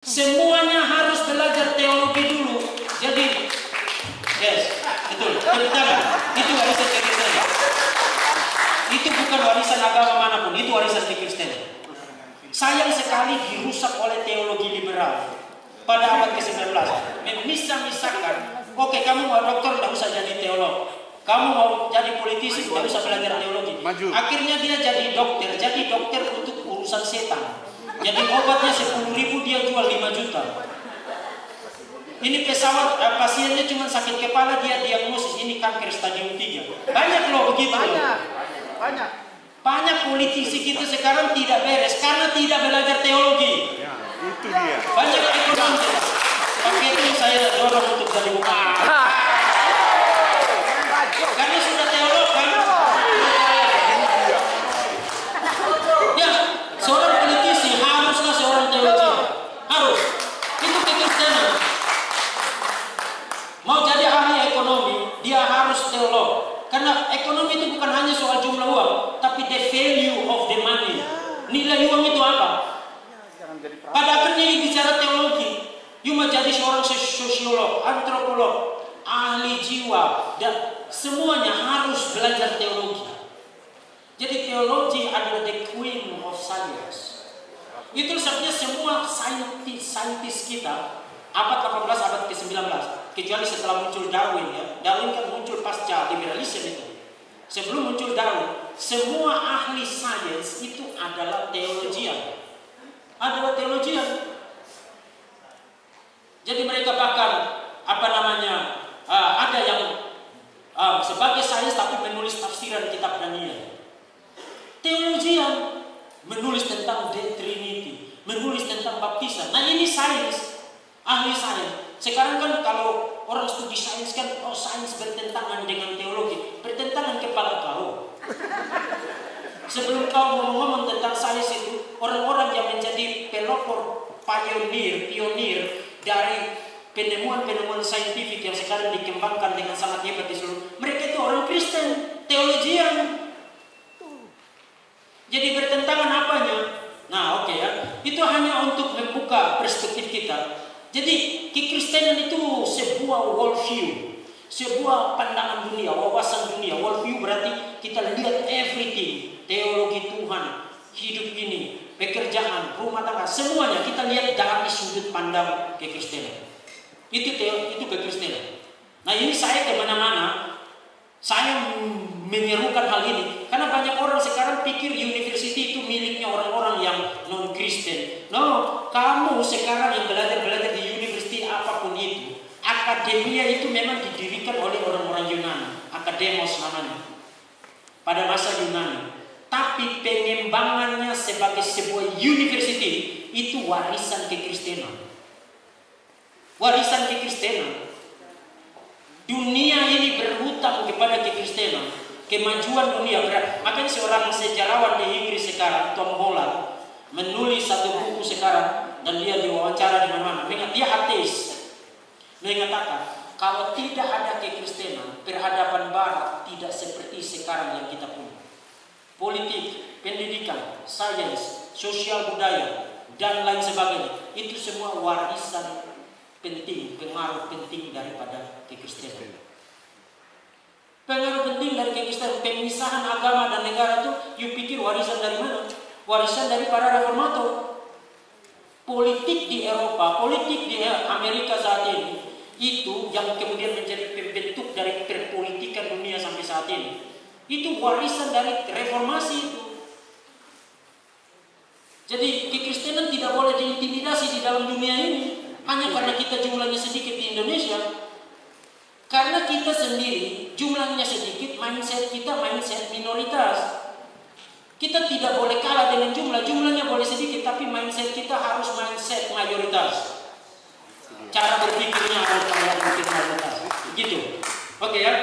Semuanya harus belajar teologi dulu. Jadi, yes, betul. Jangan, itu warisan Kristen. Itu bukan warisan agama mana pun, itu warisan Kristen. Sayang sekali dirusak oleh teologi liberal pada abad ke-19. Memisah-misahkan, oke kamu mau dokter, tidak usah jadi teolog. Kamu mau jadi politisi, tidak usah belajar teologi. Akhirnya dia jadi dokter, jadi dokter untuk urusan setan. Jadi obatnya 10 ribu dia jual 5 juta. Ini pesawat eh, pasiennya cuma sakit kepala dia diagnosis ini kanker stadium 3. Banyak loh begitu. Banyak, banyak. Banyak politisi kita sekarang tidak beres karena tidak belajar teologi. Ya, itu dia. Banyak ekonomi. Pakai itu saya dorong untuk jadi bukan. Karena sudah teolog kan. Ya, seorang politisi haruslah seorang teologi. Harus. Itu kekristenan. Mau jadi ahli ekonomi, dia harus teolog. Karena ekonomi itu bukan hanya soal jumlah uang, tapi the value of the money. Nilai uang itu apa? Jangan jadi pra- Pada akhirnya ini bicara teologi. You mau jadi seorang sos- sosiolog, antropolog, ahli jiwa, dan semuanya harus belajar teologi. Jadi teologi adalah the queen of science. Itu sebabnya semua saintis, saintis kita abad 18, abad ke-19, kecuali setelah muncul Darwin ya. Darwin kan muncul pasca liberalisme itu. Sebelum muncul Darwin, semua ahli sains itu adalah teologian. Adalah teologian. Jadi mereka bahkan apa namanya uh, ada yang uh, sebagai sains tapi menulis tafsiran kitab Daniel. Teologian menulis tentang the Trinity, menulis tentang baptisan. Nah ini sains, ahli sains. Sekarang kan kalau orang studi sains kan, oh sains bertentangan dengan teologi, bertentangan kepala kau. Sebelum kau ngomong-ngomong tentang sains itu, orang-orang yang menjadi pelopor, pionir, pionir dari penemuan-penemuan saintifik yang sekarang dikembangkan dengan sangat hebat di seluruh, mereka itu orang Kristen, teologian. Jadi bertentangan apanya? Nah, oke ya. Itu hanya untuk membuka perspektif kita. Jadi kekristenan itu sebuah worldview, sebuah pandangan dunia, wawasan dunia. Worldview berarti kita lihat everything, teologi Tuhan, hidup ini, pekerjaan, rumah tangga, semuanya kita lihat dari sudut pandang kekristenan. Itu teo, itu kekristenan. Nah ini saya ke mana-mana, saya menyerukan hal ini karena banyak orang sekarang pikir university itu miliknya orang-orang yang non Kristen. No, kamu sekarang yang belajar-belajar di university apa pun itu, akademia itu memang didirikan oleh orang-orang Yunani, akademos namanya. Pada masa Yunani. Tapi pengembangannya sebagai sebuah university itu warisan kekristenan. Warisan kekristenan. Dunia ini berhutang kepada kekristenan, kemajuan dunia berat. Makanya seorang sejarawan di Inggris sekarang, Tom Holland, menulis satu buku sekarang dan dia diwawancara di mana-mana. Dia ateis, mengatakan kalau tidak ada kekristenan, peradaban Barat tidak seperti sekarang yang kita punya. Politik, pendidikan, sains, sosial budaya, dan lain sebagainya itu semua warisan penting, pengaruh penting daripada kekristenan. Pengaruh penting dari kekristenan, pemisahan agama dan negara itu, you pikir warisan dari mana? Warisan dari para reformator. Politik di Eropa, politik di Amerika saat ini, itu yang kemudian menjadi pembentuk dari perpolitikan dunia sampai saat ini. Itu warisan dari reformasi itu. Jadi kekristenan tidak boleh diintimidasi di dalam dunia ini hanya karena kita jumlahnya sedikit di Indonesia. Karena kita sendiri jumlahnya sedikit, mindset kita mindset minoritas. Kita tidak boleh kalah dengan jumlah, jumlahnya boleh sedikit, tapi mindset kita harus mindset mayoritas. Cara berpikirnya harus cara berpikir mayoritas. Gitu. Oke ya.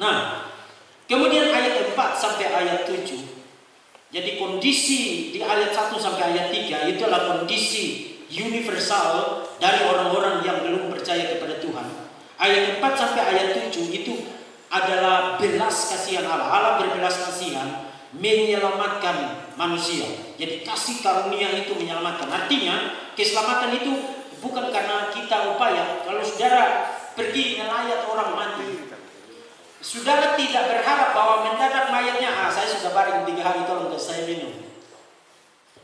Nah, kemudian ayat 4 sampai ayat 7. Jadi kondisi di ayat 1 sampai ayat 3 itu adalah kondisi universal dari orang-orang yang belum percaya kepada Tuhan. Ayat 4 sampai ayat 7 itu adalah belas kasihan Allah. Allah berbelas kasihan menyelamatkan manusia. Jadi kasih karunia itu menyelamatkan. Artinya keselamatan itu bukan karena kita upaya. Kalau saudara pergi melayat orang mati, saudara tidak berharap bahwa mendadak mayatnya, ah saya sudah baring tiga hari tolong saya minum.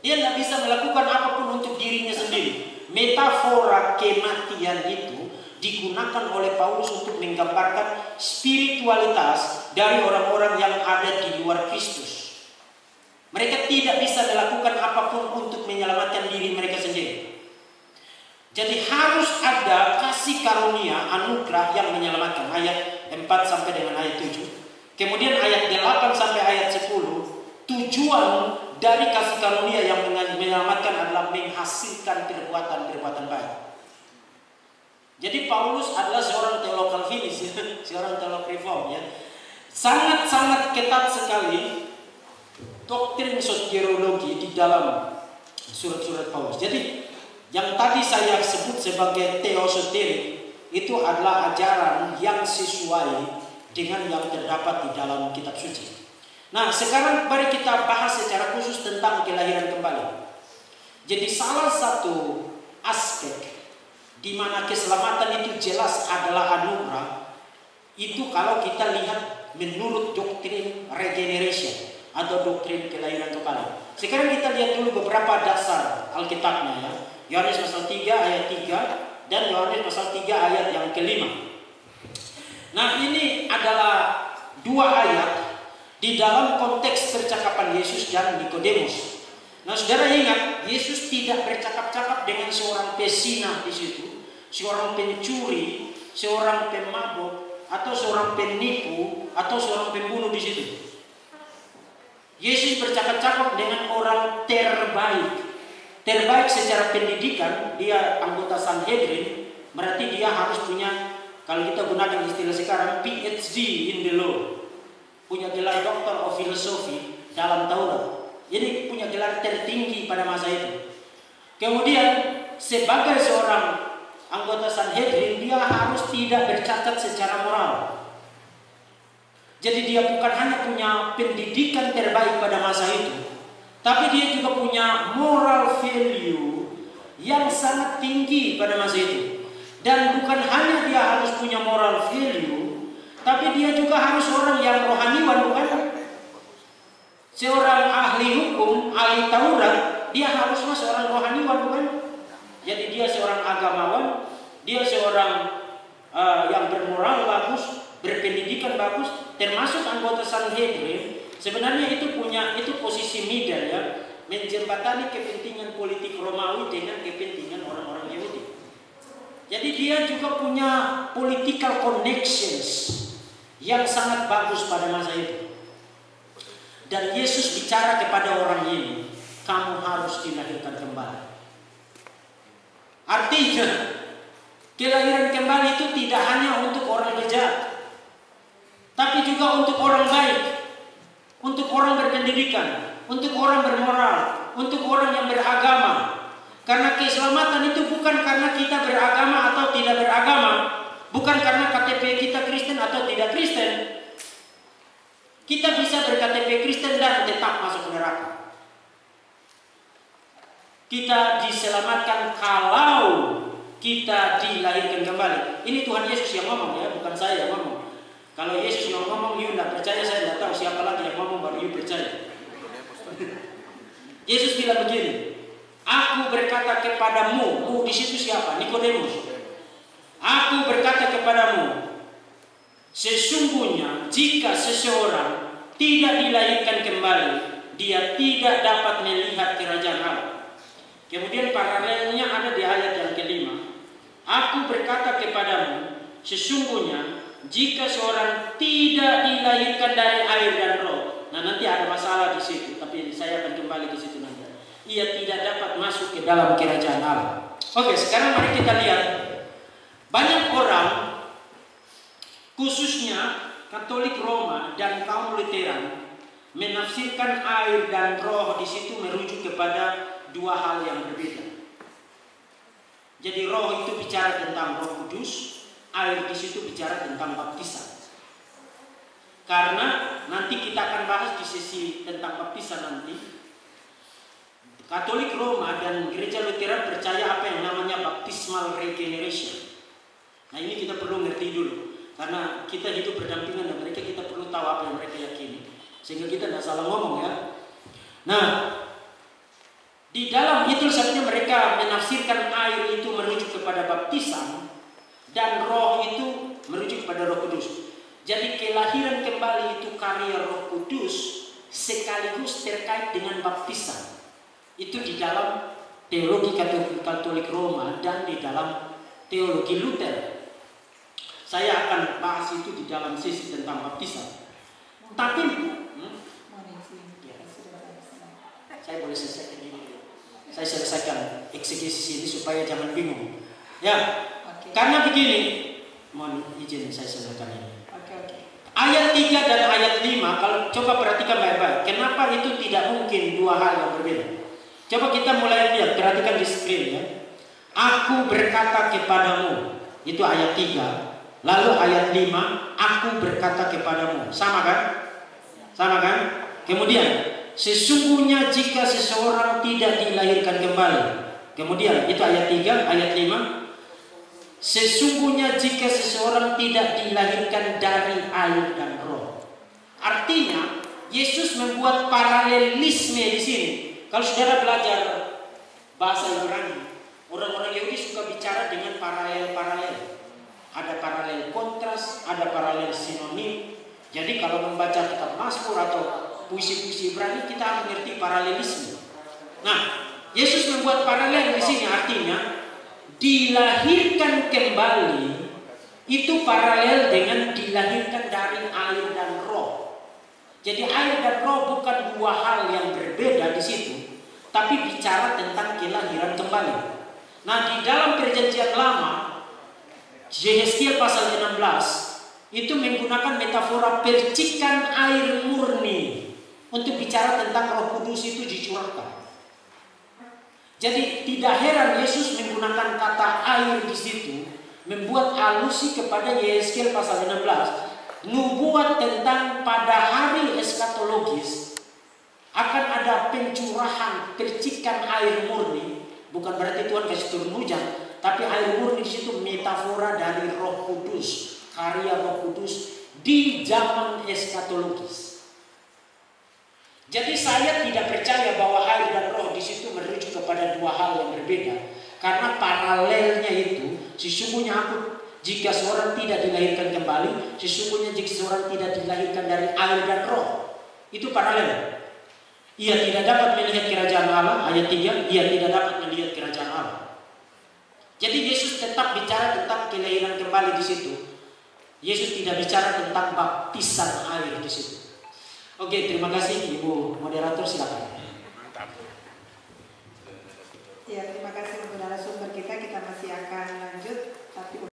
Dia tidak bisa melakukan apa pun untuk dirinya sendiri. Metafora kematian itu digunakan oleh Paulus untuk menggambarkan spiritualitas dari orang-orang yang ada di luar Kristus. Mereka tidak bisa melakukan apa pun untuk menyelamatkan diri mereka sendiri. Jadi harus ada kasih karunia anugerah yang menyelamatkan ayat 4 sampai dengan ayat 7. Kemudian ayat 8 sampai ayat 10 tujuan dari kasih karunia yang menyelamatkan adalah menghasilkan perbuatan-perbuatan baik. Jadi Paulus adalah seorang teolog Calvinis, seorang teolog reform ya. Sangat-sangat ketat sekali doktrin soteriologi di dalam surat-surat Paulus. Jadi yang tadi saya sebut sebagai teosoterik itu adalah ajaran yang sesuai dengan yang terdapat di dalam kitab suci. Nah, sekarang mari kita bahas secara khusus tentang kelahiran kembali. Jadi salah satu aspek di mana keselamatan itu jelas adalah anugerah itu kalau kita lihat menurut doktrin regeneration atau doktrin kelahiran kembali. Sekarang kita lihat dulu beberapa dasar Alkitabnya ya. Yohanes pasal 3 ayat 3 dan Yohanes pasal 3 ayat yang kelima. Nah, ini adalah dua ayat di dalam konteks percakapan Yesus dan Nikodemus. Nah, saudara ingat, Yesus tidak bercakap-cakap dengan seorang pesina di situ, seorang pencuri, seorang pemabuk, atau seorang penipu, atau seorang pembunuh di situ. Yesus bercakap-cakap dengan orang terbaik. Terbaik secara pendidikan, dia anggota Sanhedrin, berarti dia harus punya, kalau kita gunakan istilah sekarang, PhD in the law punya gelar doktor of philosophy dalam Taurat. Jadi punya gelar tertinggi pada masa itu. Kemudian sebagai seorang anggota Sanhedrin dia harus tidak bercacat secara moral. Jadi dia bukan hanya punya pendidikan terbaik pada masa itu, tapi dia juga punya moral value yang sangat tinggi pada masa itu. Dan bukan hanya dia harus punya moral value, tapi dia juga harus orang yang rohaniwan bukan? Seorang ahli hukum, ahli Taurat, dia harusnya seorang rohaniwan bukan? Jadi dia seorang agamawan, dia seorang uh, yang bermoral bagus, berpendidikan bagus, termasuk anggota Sanhedrin. Sebenarnya itu punya itu posisi middle ya, menjembatani kepentingan politik Romawi dengan kepentingan orang-orang Yahudi. Jadi dia juga punya political connections yang sangat bagus pada masa itu. Dan Yesus bicara kepada orang ini, kamu harus dilahirkan kembali. Artinya, kelahiran kembali itu tidak hanya untuk orang jahat, tapi juga untuk orang baik, orang berpendidikan, untuk orang bermoral, untuk orang yang beragama. Karena keselamatan itu bukan karena kita beragama atau tidak beragama, Bukan karena KTP kita Kristen atau tidak Kristen. Kita bisa berKTP Kristen dan tetap masuk neraka. Kita diselamatkan kalau kita dilahirkan kembali. Ini Tuhan Yesus yang ngomong ya, bukan saya yang ngomong. Kalau Yesus yang ngomong, you tidak percaya, saya tidak tahu siapa lagi yang ngomong baru you percaya. Yesus bilang begini, Aku berkata kepadamu, mu di situ siapa? Nikodemus. Aku berkata kepadamu, sesungguhnya jika seseorang tidak dilahirkan kembali, dia tidak dapat melihat kerajaan Allah. Kemudian paralelnya ada di ayat yang kelima. Aku berkata kepadamu, sesungguhnya jika seorang tidak dilahirkan dari air dan roh, nah nanti ada masalah di situ, tapi saya akan kembali ke situ nanti. Ia tidak dapat masuk ke dalam kerajaan Allah. Oke, sekarang mari kita lihat banyak orang, khususnya Katolik Roma dan kaum Lutheran, menafsirkan air dan roh di situ merujuk kepada dua hal yang berbeda. Jadi roh itu bicara tentang roh kudus, air di situ bicara tentang baptisan. Karena nanti kita akan bahas di sesi tentang baptisan nanti. Katolik Roma dan gereja Lutheran percaya apa yang namanya baptismal regeneration. Nah ini kita perlu ngerti dulu. Karena kita hidup berdampingan dengan mereka, kita perlu tahu apa yang mereka yakini. Sehingga kita tidak salah ngomong ya. Nah, di dalam itu sebabnya mereka menafsirkan air itu merujuk kepada baptisan dan roh itu merujuk kepada roh kudus. Jadi kelahiran kembali itu karya roh kudus sekaligus terkait dengan baptisan. Itu di dalam teologi katolik Roma dan di dalam teologi Luther. Saya akan bahas itu di dalam sesi tentang baptisan. Tapi hmm? ya. saya boleh selesaikan ini. Saya selesaikan eksegesi ini supaya jangan bingung. Ya. Karena begini, mohon izin saya selesaikan ini. Okay, okay. Ayat 3 dan ayat 5, kalau coba perhatikan baik-baik. Kenapa itu tidak mungkin dua hal yang berbeda? Coba kita mulai lihat, perhatikan di screen ya. Aku berkata kepadamu, itu ayat 3. Lalu ayat 5, aku berkata kepadamu. Sama kan? Sama kan? Kemudian, sesungguhnya jika seseorang tidak dilahirkan kembali. Kemudian, itu ayat 3, ayat 5. Sesungguhnya jika seseorang tidak dilahirkan dari air dan roh. Artinya, Yesus membuat paralelisme di sini. Kalau saudara belajar bahasa Ibrani, orang-orang Yahudi suka bicara dengan paralel-paralel ada paralel kontras, ada paralel sinonim. Jadi kalau membaca kitab Mazmur atau puisi-puisi Ibrani kita mengerti paralelisme. Nah, Yesus membuat paralel di sini artinya dilahirkan kembali itu paralel dengan dilahirkan dari air dan roh. Jadi air dan roh bukan dua hal yang berbeda di situ, tapi bicara tentang kelahiran kembali. Nah, di dalam perjanjian lama Yehezkiel pasal 16 itu menggunakan metafora percikan air murni untuk bicara tentang Roh Kudus itu dicurahkan. Jadi tidak heran Yesus menggunakan kata air di situ membuat alusi kepada Yehezkiel pasal 16 nubuat tentang pada hari eskatologis akan ada pencurahan percikan air murni bukan berarti Tuhan kasih turun hujan tapi air murni di situ metafora dari Roh Kudus, karya Roh Kudus di zaman eskatologis. Jadi saya tidak percaya bahwa air dan roh di situ merujuk kepada dua hal yang berbeda. Karena paralelnya itu, sesungguhnya aku jika seorang tidak dilahirkan kembali, sesungguhnya jika seorang tidak dilahirkan dari air dan roh. Itu paralel. Ia tidak dapat melihat kerajaan Allah, ayat 3, ia tidak dapat melihat kerajaan Allah. Jadi Yesus tetap bicara tentang kelahiran kembali di situ. Yesus tidak bicara tentang baptisan air di situ. Oke, terima kasih Ibu moderator silakan. Mantap. Ya, terima kasih untuk narasumber kita. Kita masih akan lanjut tapi